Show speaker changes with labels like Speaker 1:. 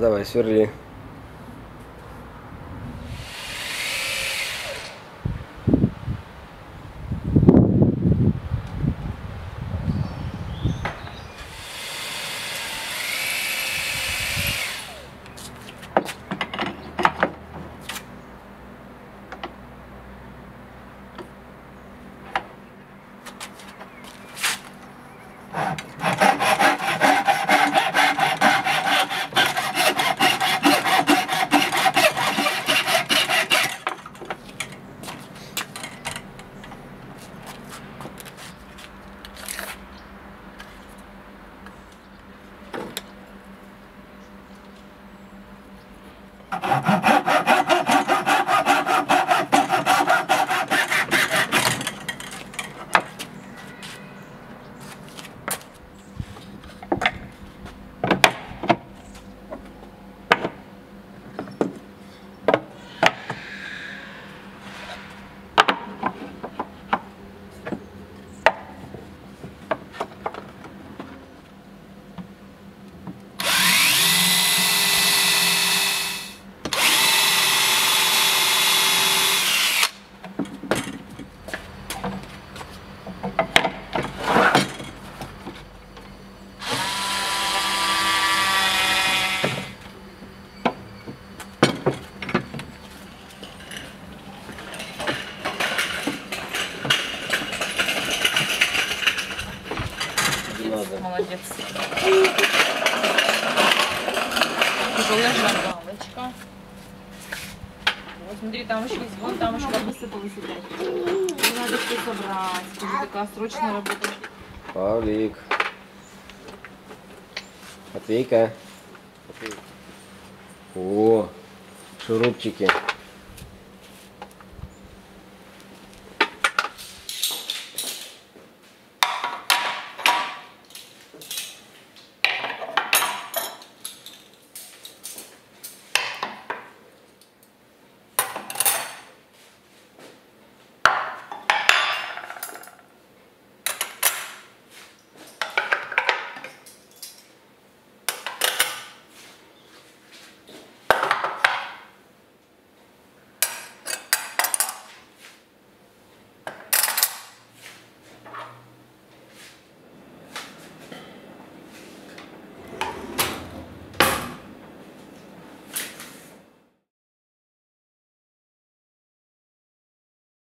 Speaker 1: Давай, сверли.
Speaker 2: Молодец. Тяжелая галочка. Вот, смотри, там еще вон там еще высыпалось опять. Надо все собрать. Скажи, такая срочная работа.
Speaker 1: Павлик. Матвейка. О, шурупчики.